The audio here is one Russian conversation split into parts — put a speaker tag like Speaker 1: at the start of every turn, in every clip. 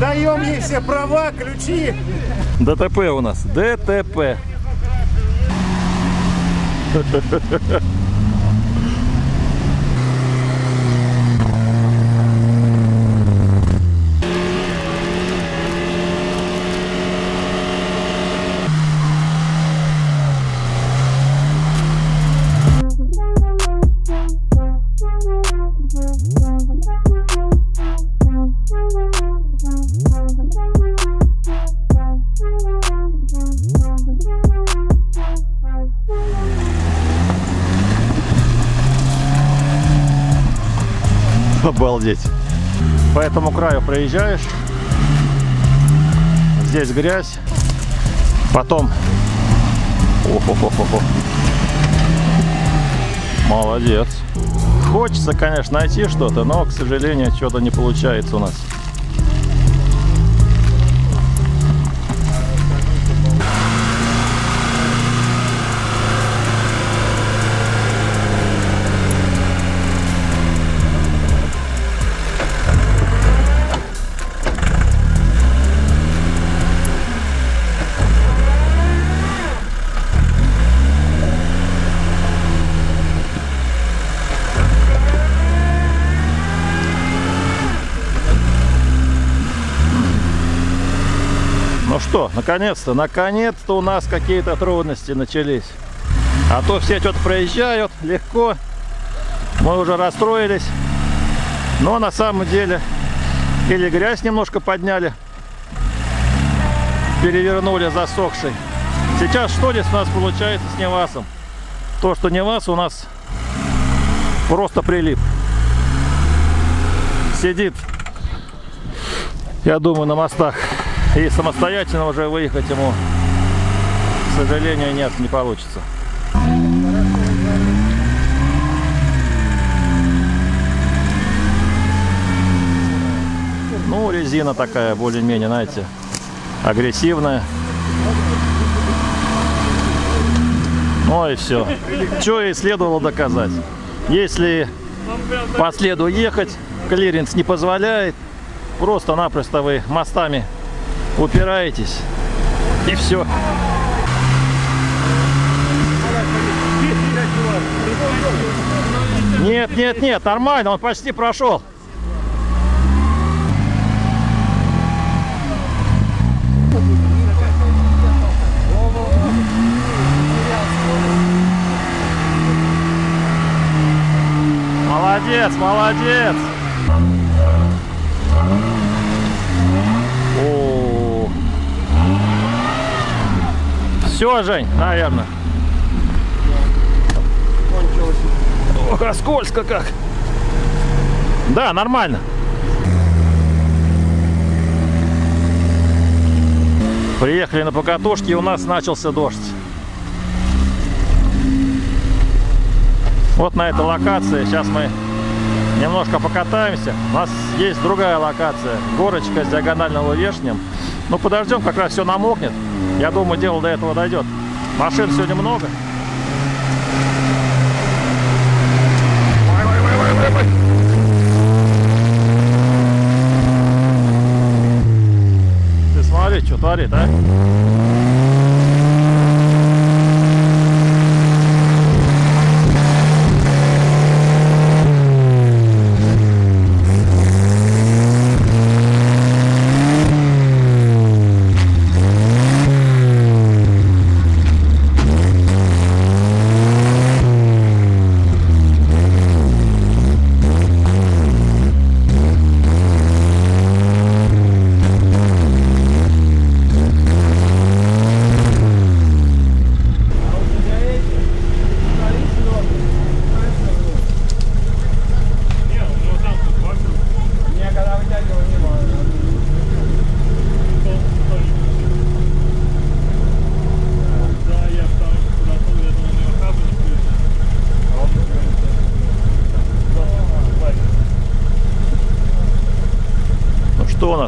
Speaker 1: Даем ей все права, ключи.
Speaker 2: ДТП у нас. ДТП. Обалдеть. По этому краю проезжаешь. Здесь грязь. Потом... О-хо-хо-хо-хо. Молодец. Хочется, конечно, найти что-то, но, к сожалению, что-то не получается у нас. Наконец-то, наконец-то у нас какие-то трудности начались. А то все что-то проезжают легко. Мы уже расстроились. Но на самом деле или грязь немножко подняли, перевернули засохший. Сейчас что здесь у нас получается с Невасом? То, что Невас у нас просто прилип. Сидит, я думаю, на мостах. И самостоятельно уже выехать ему, к сожалению, нет, не получится. Ну, резина такая, более-менее, знаете, агрессивная. Ну и все. Что и следовало доказать. Если по следу ехать, клиренс не позволяет, просто-напросто вы мостами упираетесь и все. Нет, нет, нет, нормально, он почти прошел. Молодец, молодец. Все, Жень, наверное. Ох, а скользко как. Да, нормально. Приехали на покатушке, и у нас начался дождь. Вот на этой локации сейчас мы немножко покатаемся. У нас есть другая локация, горочка с диагональным вешним. Ну, подождем, как раз все намокнет. Я думаю, дело до этого дойдет. Машин сегодня много. Ты смотри, что творит, а?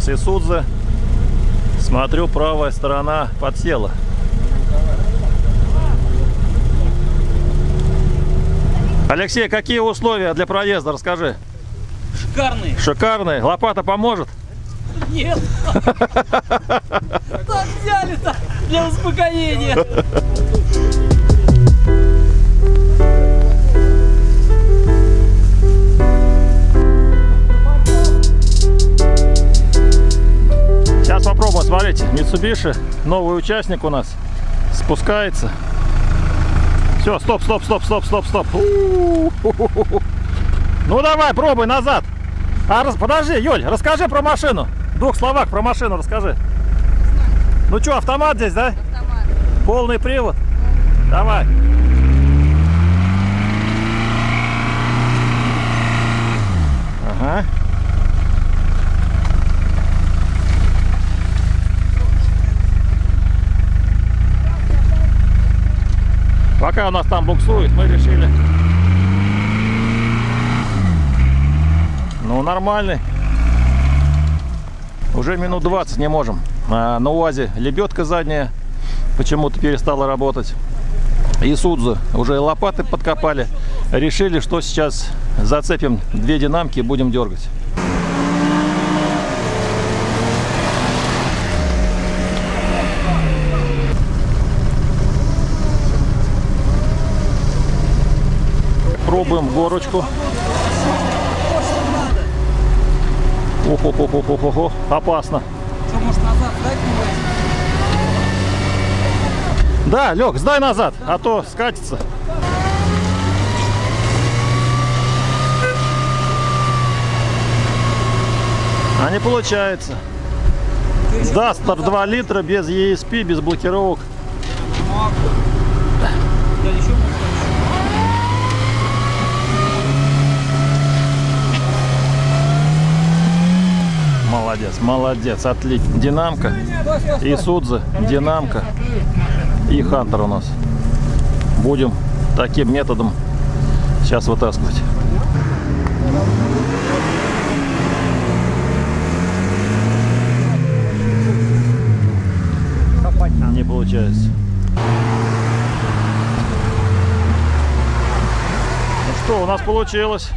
Speaker 2: Нас, Исудзе? Смотрю, правая сторона подсела. Алексей, какие условия для проезда, расскажи.
Speaker 3: Шикарный.
Speaker 2: Шикарные. Лопата поможет?
Speaker 3: Нет. Так взяли-то для успокоения.
Speaker 2: Смотрите, Mitsubishi, новый участник у нас, спускается. Все, стоп, стоп, стоп, стоп, стоп, стоп. Ну давай, пробуй назад. А, рас- подожди, Юль, расскажи про машину. В двух словах про машину расскажи. Ну что, автомат здесь, да?
Speaker 4: Автомат.
Speaker 2: Полный привод. Давай. Ага. Пока у нас там буксует, мы решили. Ну, нормальный. Уже минут 20 не можем. А, на УАЗе лебедка задняя почему-то перестала работать. И Судзу уже лопаты подкопали. Решили, что сейчас зацепим две динамки и будем дергать. Пробуем горочку. Ох-ох-ох-ох-ох, опасно.
Speaker 3: Что, может, назад дать не
Speaker 2: Да, Лег, сдай назад, а то скатится. А не получается. Дастер 2 литра без ESP, без блокировок.
Speaker 3: Да, еще можно.
Speaker 2: Молодец, молодец, отлично. Динамка и Судзы, динамка и Хантер у нас. Будем таким методом сейчас вытаскивать. Не получается. Ну что, у нас получилось.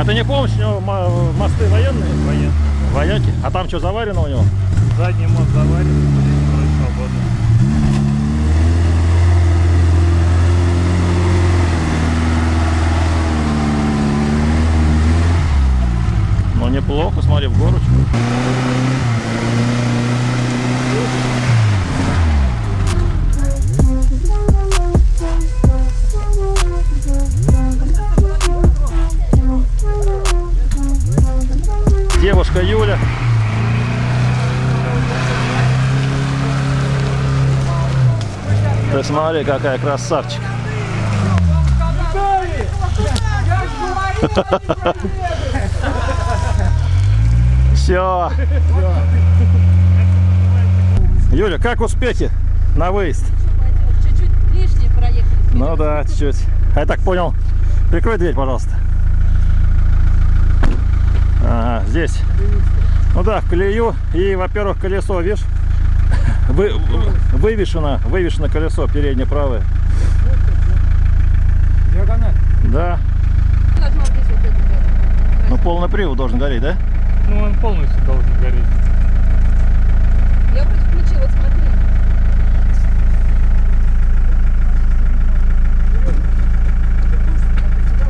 Speaker 2: А ты не помнишь, у него мо- мосты военные?
Speaker 5: Воен.
Speaker 2: Вояки? А там что, заварено у него?
Speaker 5: Задний мост заварен, вроде свободно.
Speaker 2: Ну неплохо, смотри, в горочку. Девушка Юля. Ты смотри, какая красавчик. Все. Юля, как успехи на выезд?
Speaker 4: Чуть-чуть лишнее проехали.
Speaker 2: Ну да, чуть-чуть. А я так понял. Прикрой дверь, пожалуйста. Ага, здесь. Ну да, в колею. И, во-первых, колесо, видишь, вы, вывешено, вывешено колесо переднее правое.
Speaker 5: Диагональ.
Speaker 2: Да. Ну полный привод должен гореть, да?
Speaker 5: Ну, он полностью должен гореть.
Speaker 4: Я вроде включила, вот смотри.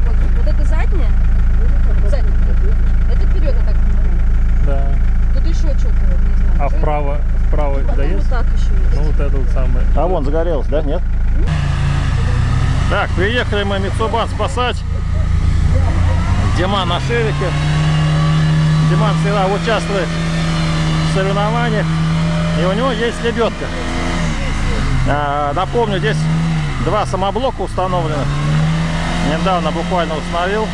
Speaker 4: Вот, вот это заднее? Заднее. Это вперед, я так понимаю.
Speaker 5: Да.
Speaker 4: Тут еще что-то, вот, не знаю.
Speaker 5: А
Speaker 4: Что
Speaker 5: вправо, вправо
Speaker 4: это? Потом
Speaker 5: доезд?
Speaker 4: вот так еще есть.
Speaker 5: Ну, вот это вот самое.
Speaker 2: А вон загорелось, да? Нет? Так, приехали мы Митсубан спасать. Диман на ширике. Диман всегда участвует в соревнованиях. И у него есть лебедка. А, напомню, здесь два самоблока установлены. Недавно буквально установил.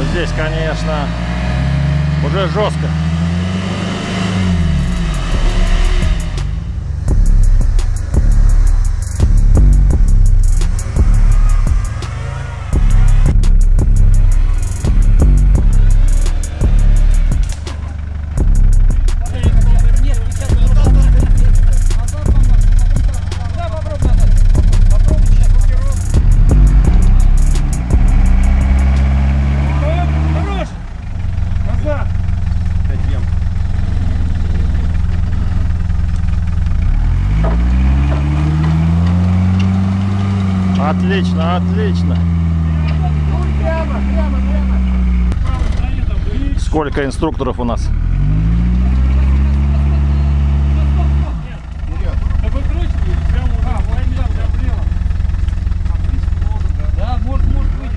Speaker 2: Вот здесь, конечно, уже жестко. Отлично, отлично. Сколько инструкторов у нас?
Speaker 3: Да, может, может выйти.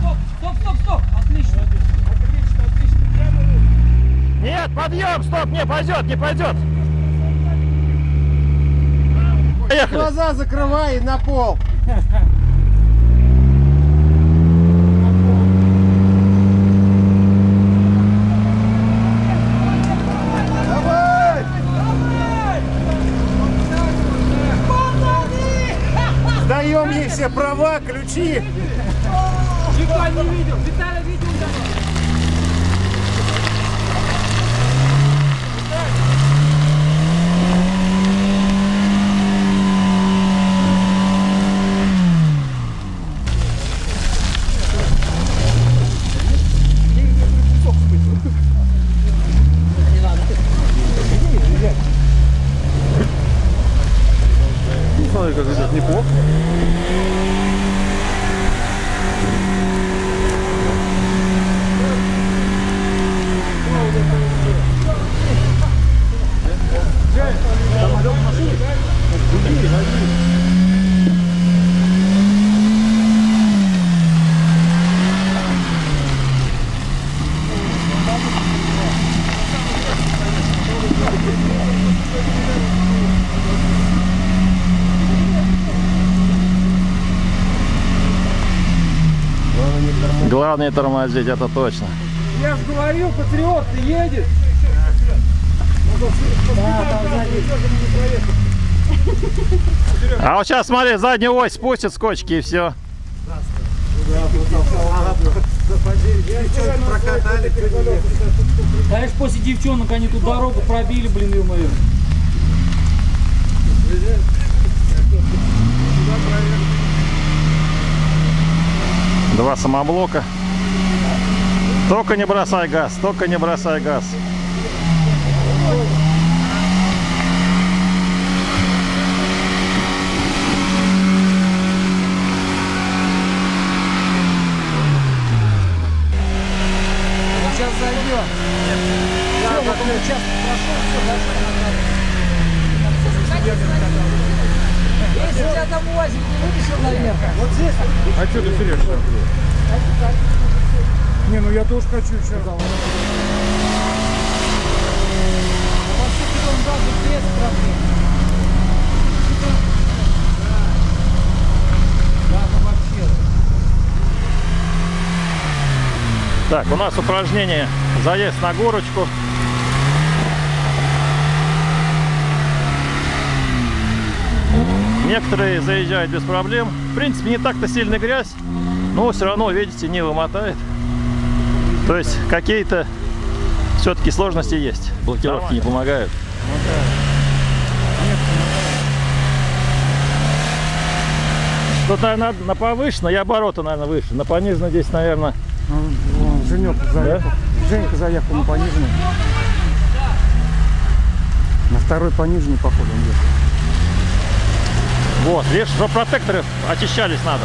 Speaker 3: Стоп, стоп, стоп, стоп. Отлично. Отлично, отлично.
Speaker 2: Нет, подъем, стоп, не пойдет, не пойдет. Поехали.
Speaker 1: Глаза закрывай на пол. Давай! Сдаем ей все права, ключи.
Speaker 3: Виталий не видел. Виталий видел.
Speaker 2: Главное тормозить, это точно.
Speaker 3: Я же говорил, патриот, ты едешь.
Speaker 2: А вот сейчас смотри, заднюю ось спустит с кочки и все.
Speaker 3: Знаешь, после девчонок они тут дорогу пробили, блин, ё
Speaker 2: Два самоблока. Только не бросай газ, только не бросай газ.
Speaker 3: Сейчас зайдем. Все, вот он участок прошел, все, дальше Если у тебя там УАЗик не вытащил наверх,
Speaker 1: А что ты серешь? Не, ну я тоже хочу еще.
Speaker 2: Так, у нас упражнение заезд на горочку. Некоторые заезжают без проблем. В принципе, не так-то сильно грязь, но все равно, видите, не вымотает. То есть какие-то все-таки сложности есть. Блокировки не помогают. Тут, наверное, на повышенной и обороты, наверное, выше. На пониженной здесь, наверное,
Speaker 1: Женек заехал. Женька заехал на пониженный. На второй пониженный, походу, он ехал.
Speaker 2: Вот, видишь, что протекторы очищались надо.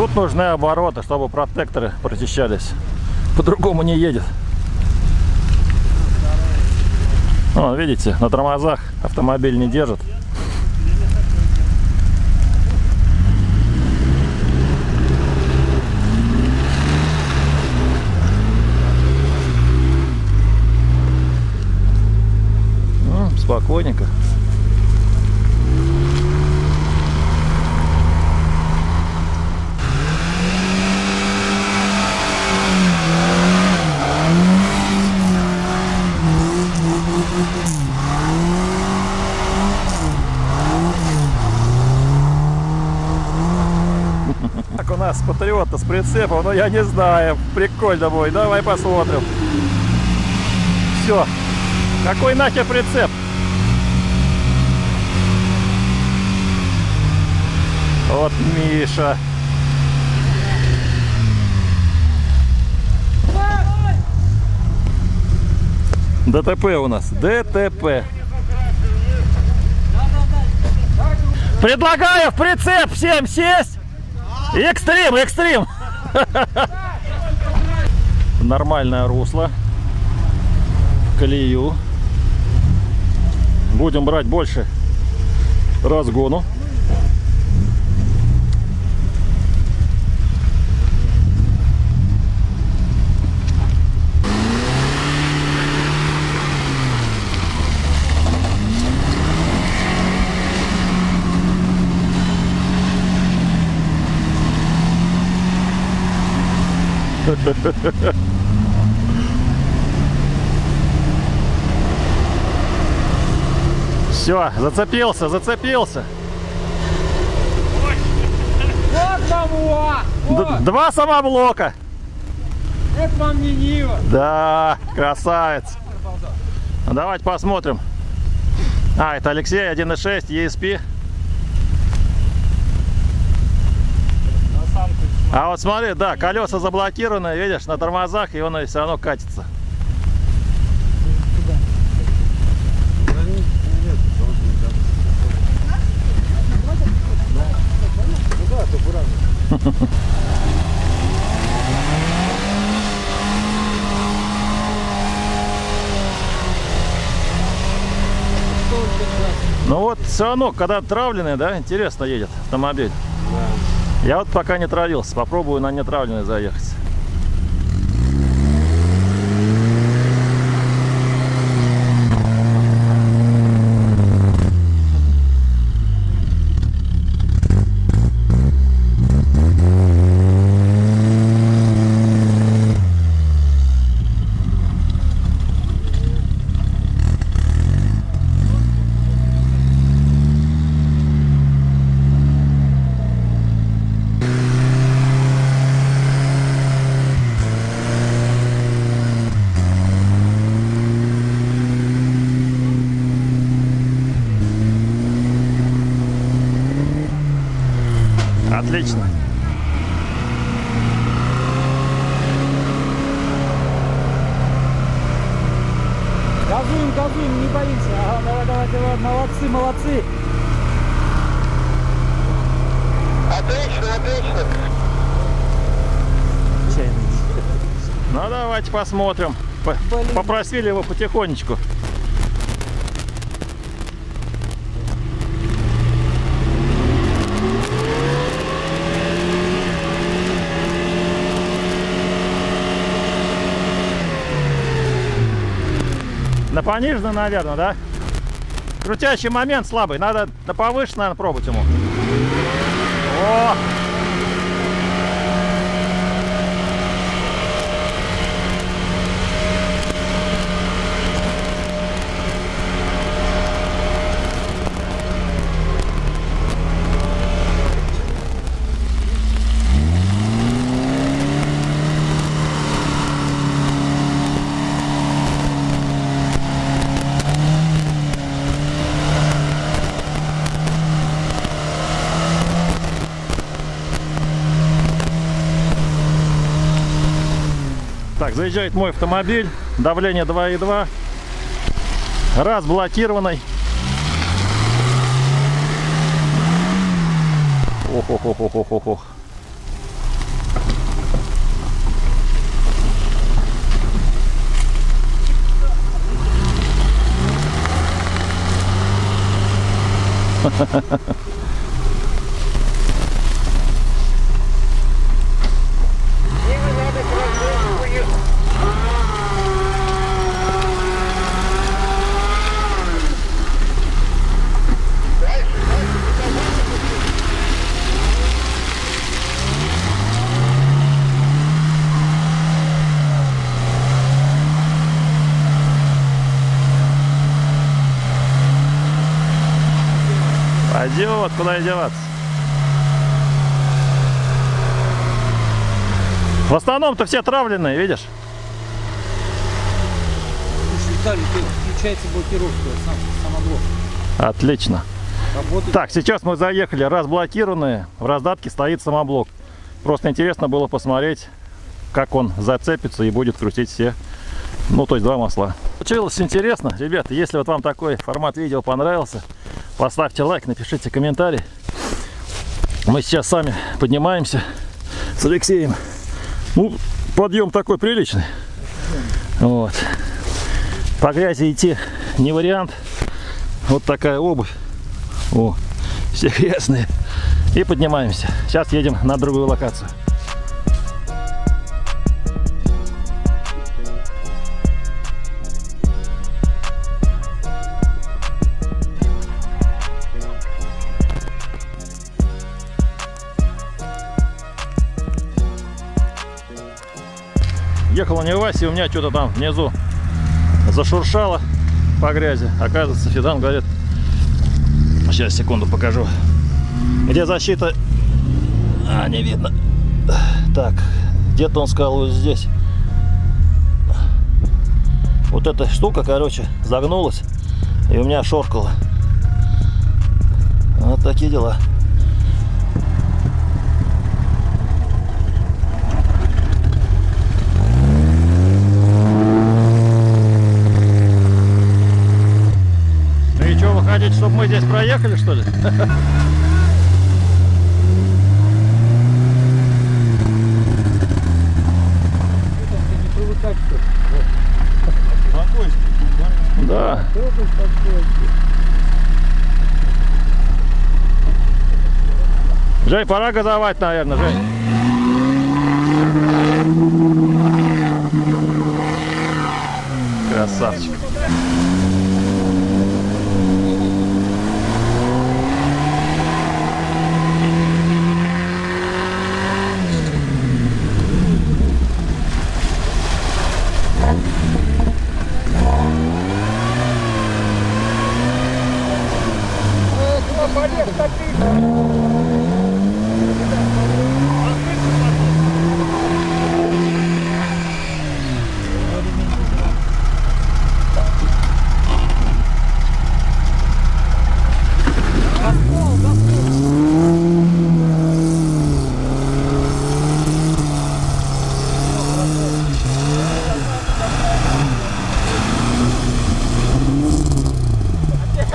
Speaker 2: Тут нужны обороты, чтобы протекторы прочищались. По-другому не едет. Вон, видите, на тормозах автомобиль не держит. спокойненько. Так у нас патриот с прицепом, но я не знаю. Прикольно будет. Давай посмотрим. Все. Какой нахер прицеп? Вот Миша. ДТП у нас. ДТП. Предлагаю в прицеп всем сесть. Экстрим, экстрим. Нормальное русло. Колею. Будем брать больше разгону. Все, зацепился, зацепился.
Speaker 3: Вот!
Speaker 2: Д- два самоблока.
Speaker 3: Это вам не Нива.
Speaker 2: Да, красавец. Ну, Давайте посмотрим. А, это Алексей 1.6 ESP. А вот смотри, да, колеса заблокированы, видишь, на тормозах, и он все равно катится. Ну вот, все равно, когда травленный, да, интересно едет автомобиль. Я вот пока не травился, попробую на нетравленный заехать. Отлично.
Speaker 3: Газуем, газуем, не боимся. Ага, давай, давай, давай. Молодцы, молодцы.
Speaker 6: Отлично, отлично.
Speaker 2: Ну давайте посмотрим. П- Попросили его потихонечку. На пониженный, наверное, да? Крутящий момент слабый. Надо на повыше, наверное, пробовать ему. О! Заезжает мой автомобиль, давление 2,2, раз блокированный. Ох, ох, ох, ох, ох, ох. Ha ha ha ha. Пойдет, куда и деваться. В основном-то все травленные, видишь?
Speaker 3: Слушай, Виталий, ты включается блокировка, сам, самоблок.
Speaker 2: Отлично.
Speaker 3: Работает.
Speaker 2: Так, сейчас мы заехали разблокированные. В раздатке стоит самоблок. Просто интересно было посмотреть, как он зацепится и будет крутить все, ну, то есть два масла. Получилось интересно. Ребята, если вот вам такой формат видео понравился, поставьте лайк, напишите комментарий. Мы сейчас сами поднимаемся с Алексеем. Ну, подъем такой приличный. Вот. По грязи идти не вариант. Вот такая обувь. О, все грязные. И поднимаемся. Сейчас едем на другую локацию. У меня что-то там внизу зашуршало по грязи. Оказывается, Фидан говорит, сейчас секунду покажу. Где защита? А, не видно. Так, где-то он сказал вот здесь. Вот эта штука, короче, загнулась. И у меня шоркало. Вот такие дела. Ну и что, вы хотите, чтобы мы здесь проехали, что ли? Да. Жень, пора газовать, наверное, Жень. Красавчик.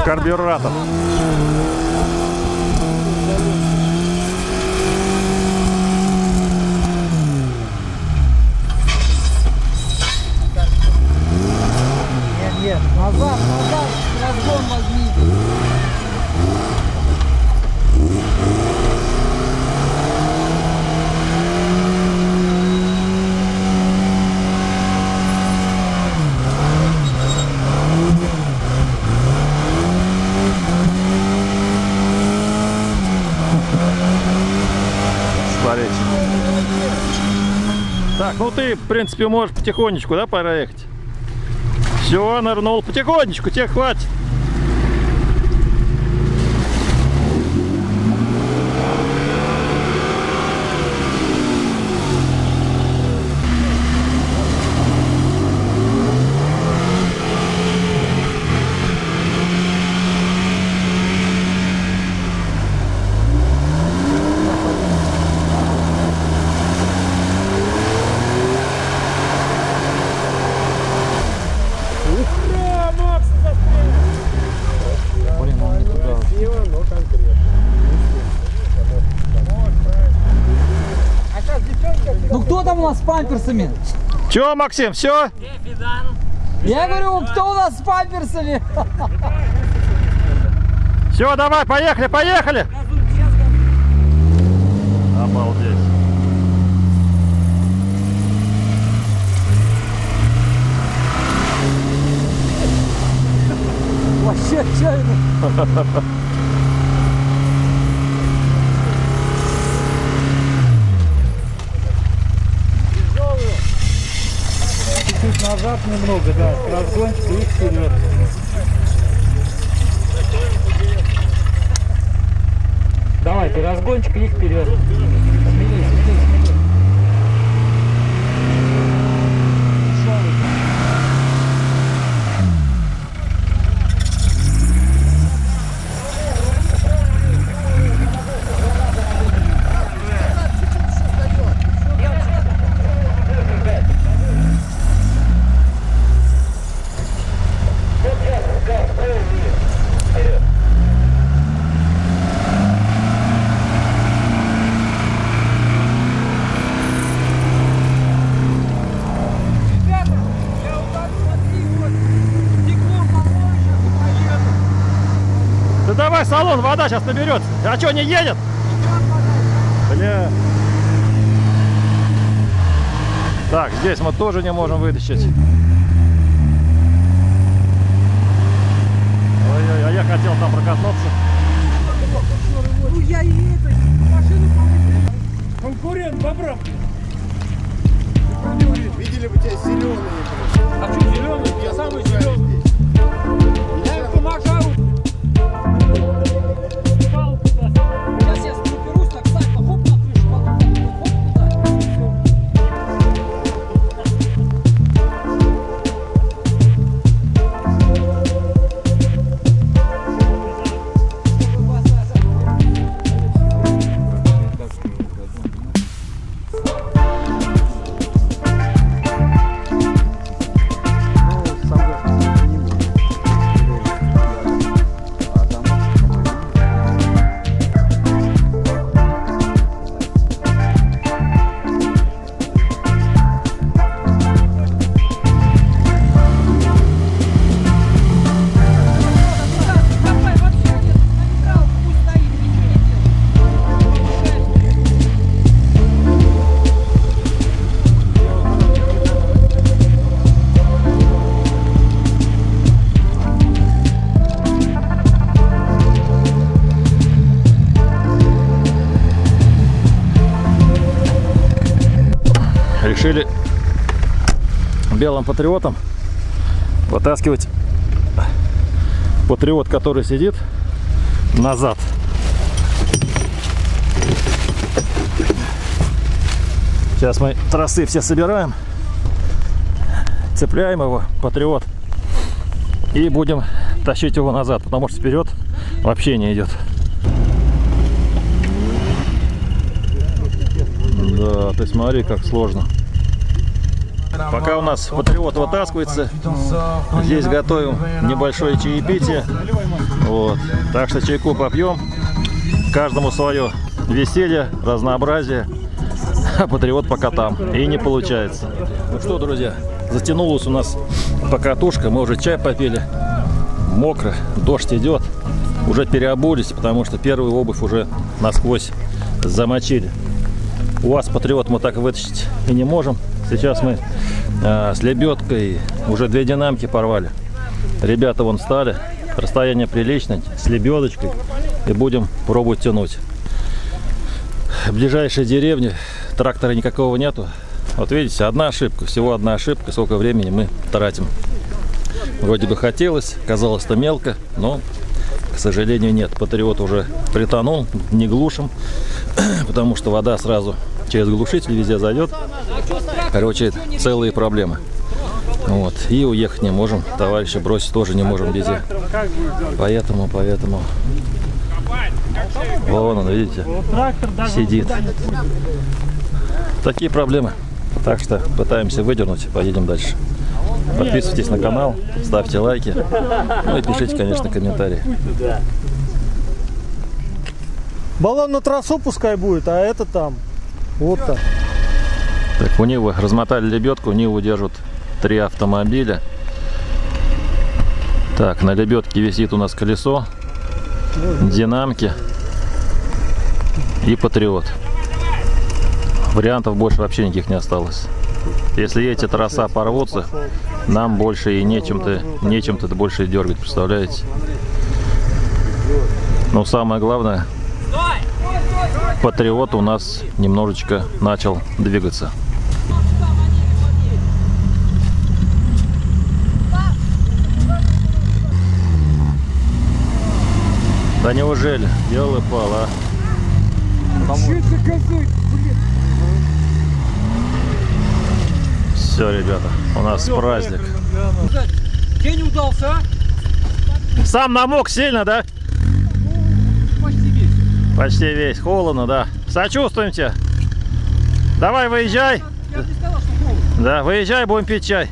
Speaker 2: Карбюратор.
Speaker 3: Нет, нет, назад, назад, разгон возьми.
Speaker 2: Смотрите. Так, ну ты, в принципе, можешь потихонечку, да, проехать? Все, нырнул. Потихонечку, тебе хватит.
Speaker 3: Блин, он не туда. Ну кто там у нас с памперсами?
Speaker 2: Че, Максим, все?
Speaker 3: Я говорю, кто у нас с памперсами?
Speaker 2: Все, давай, поехали, поехали. Обалдеть.
Speaker 3: Вообще отчаянно. Чуть-чуть назад немного, да, разгончик и вперед. Давай, ты разгончик и вперед. Смелей, смелей, смелей.
Speaker 2: Да давай в салон, вода сейчас наберется. А что, не едет? Бля. Так, здесь мы тоже не можем вытащить. Ой-ой, а я хотел там прокатнуться.
Speaker 1: Конкурент бобров.
Speaker 6: Видели бы тебя зеленые.
Speaker 1: А что зеленый? Я самый зеленый. Я им
Speaker 4: Thank
Speaker 2: you. Белым патриотом вытаскивать патриот, который сидит назад. Сейчас мы тросы все собираем, цепляем его, патриот, и будем тащить его назад, потому что вперед вообще не идет. Да, ты смотри, как сложно. Пока у нас патриот вытаскивается, здесь готовим небольшое чаепитие. Вот. Так что чайку попьем. Каждому свое веселье, разнообразие. А патриот пока там. И не получается. Ну что, друзья, затянулась у нас покатушка. Мы уже чай попили. Мокро, дождь идет. Уже переобулись, потому что первую обувь уже насквозь замочили. У вас патриот мы так вытащить и не можем. Сейчас мы э, с лебедкой уже две динамки порвали. Ребята вон встали, расстояние приличное, с лебедочкой. И будем пробовать тянуть. В ближайшей деревне трактора никакого нету. Вот видите, одна ошибка, всего одна ошибка. Сколько времени мы тратим. Вроде бы хотелось, казалось-то мелко, но, к сожалению, нет. Патриот уже притонул, не глушим, потому что вода сразу через глушитель везде зайдет. Короче, целые проблемы. Вот. И уехать не можем. Товарища бросить тоже не можем везде. Поэтому, поэтому. Вон он, видите, сидит. Такие проблемы. Так что пытаемся выдернуть, поедем дальше. Подписывайтесь на канал, ставьте лайки. Ну и пишите, конечно, комментарии.
Speaker 1: Баллон на трассу пускай будет, а это там. Вот так.
Speaker 2: Так, у Нивы размотали лебедку, Ниву держат три автомобиля. Так, на лебедке висит у нас колесо, динамки и патриот. Вариантов больше вообще никаких не осталось. Если эти троса порвутся, нам больше и нечем-то, нечем-то больше дергать, представляете? Но самое главное, Патриот у нас немножечко начал двигаться. Да неужели? Дело пала. А? Все, ребята, у нас Все, праздник.
Speaker 3: День удался, а?
Speaker 2: Сам намок сильно, да?
Speaker 3: Почти весь.
Speaker 2: Холодно, да. Сочувствуем тебе. Давай, выезжай.
Speaker 3: Я, я того,
Speaker 2: да, выезжай, будем пить чай.